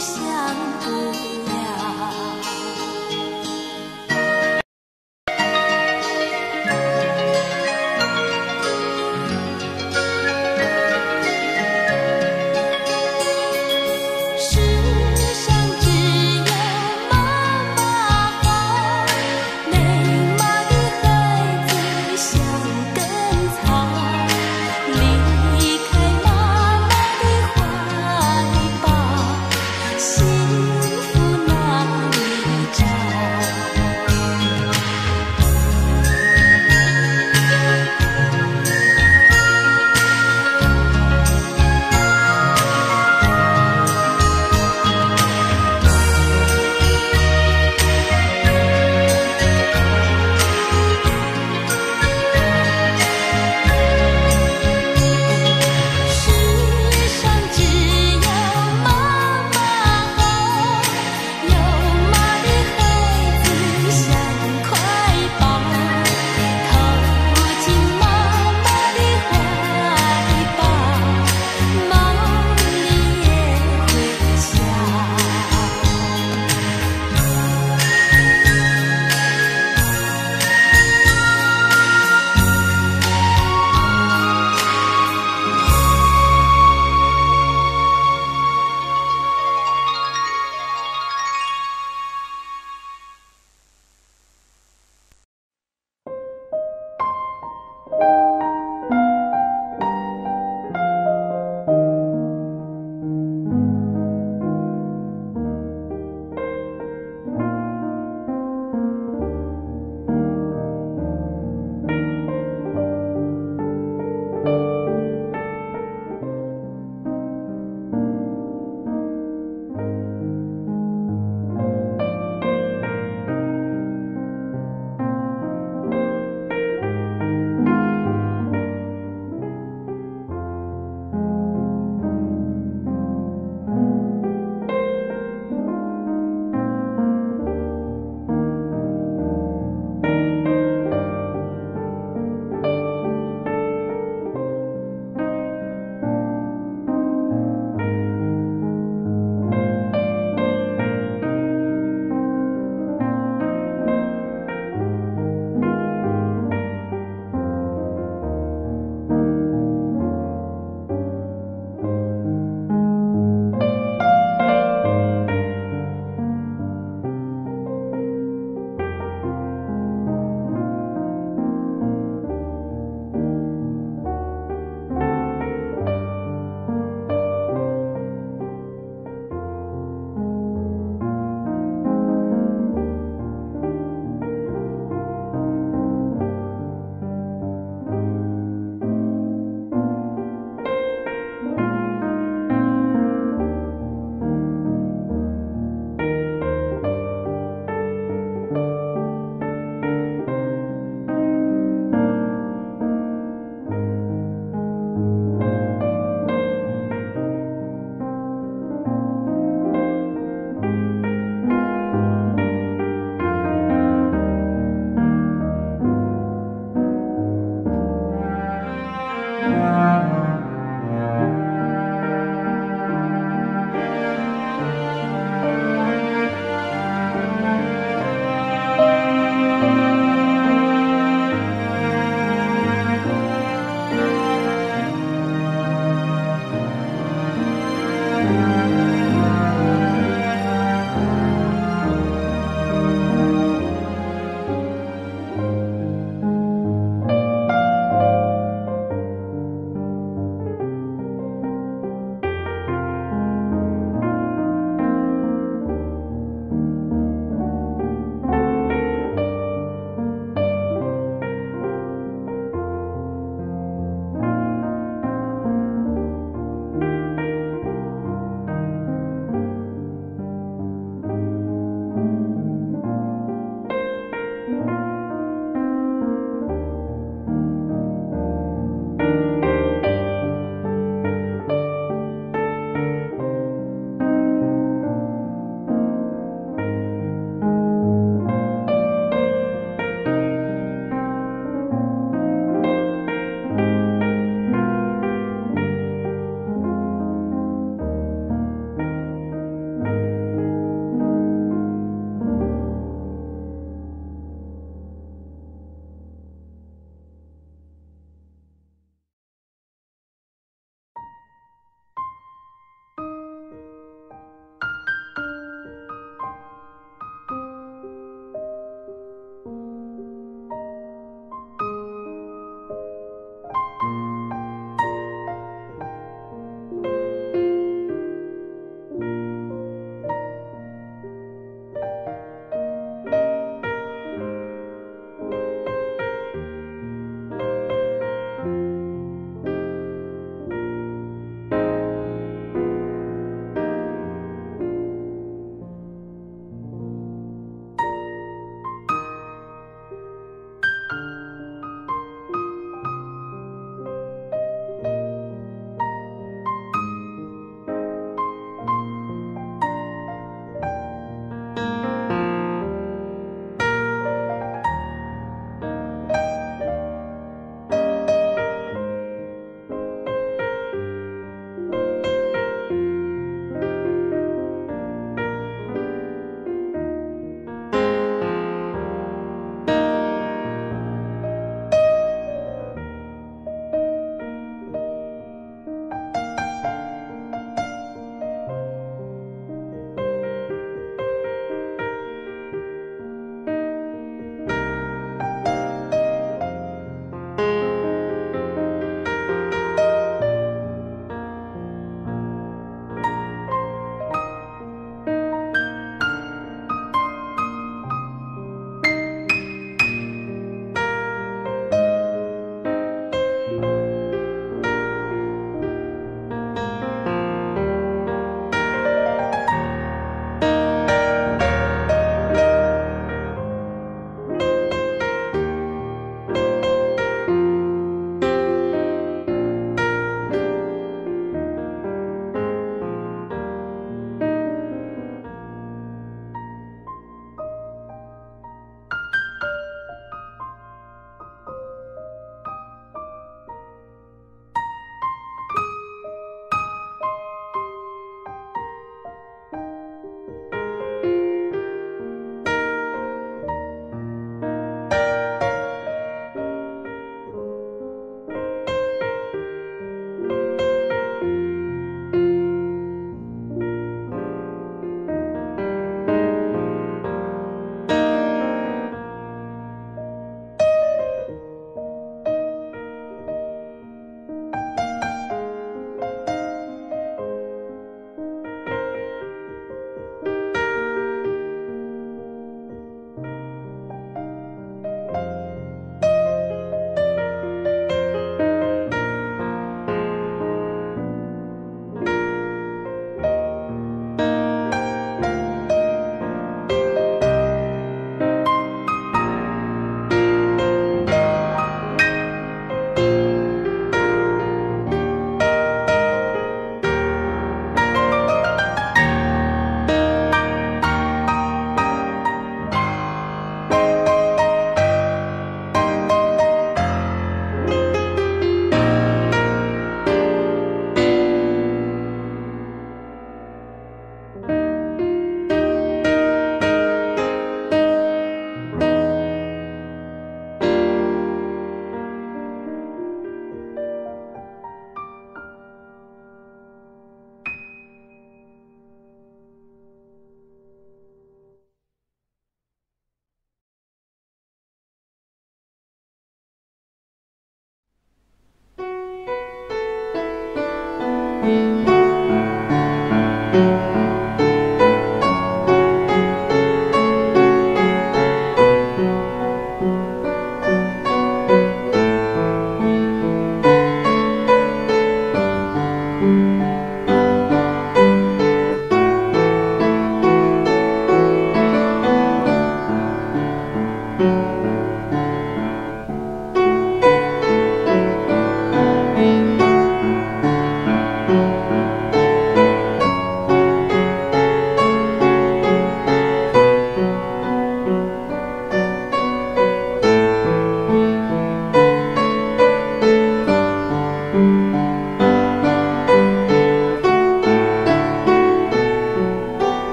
想。